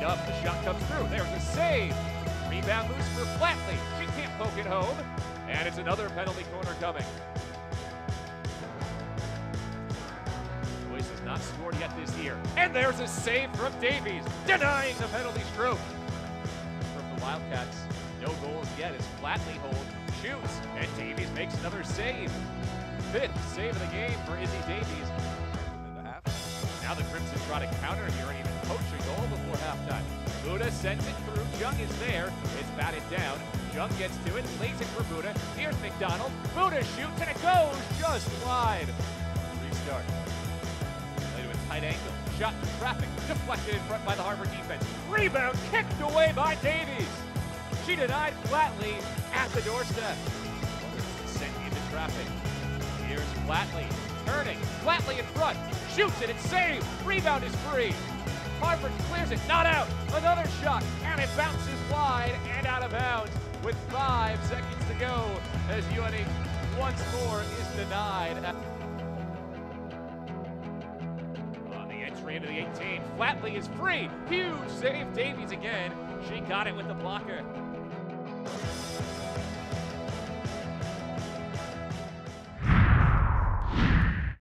comes through. There's a save. Rebound loose for Flatley. She can't poke it home. And it's another penalty corner coming. Joyce has not scored yet this year. And there's a save from Davies, denying the penalty stroke. From the Wildcats, no goals yet as Flatley holds, shoots, and Davies makes another save. Fifth save of the game for Izzy Davies. Now the Crimson try to counter here and even poach a goal before halftime. Buda sends it through. Jung is there. It's batted down. Jung gets to it, lays it for Buda. Here's McDonald. Buda shoots and it goes just wide. Restart. Played to a tight angle. Shot to traffic. Deflected in front by the Harvard defense. Rebound kicked away by Davies. She denied Flatley at the doorstep. Sent into traffic. Here's Flatley turning. Flatley in front. Shoots it. It's saved. Rebound is free. Harvard clears it. Not out. Another shot. And it bounces wide and out of bounds with five seconds to go as UNH once more is denied. On the entry into the 18, Flatley is free. Huge save. Davies again. She got it with the blocker.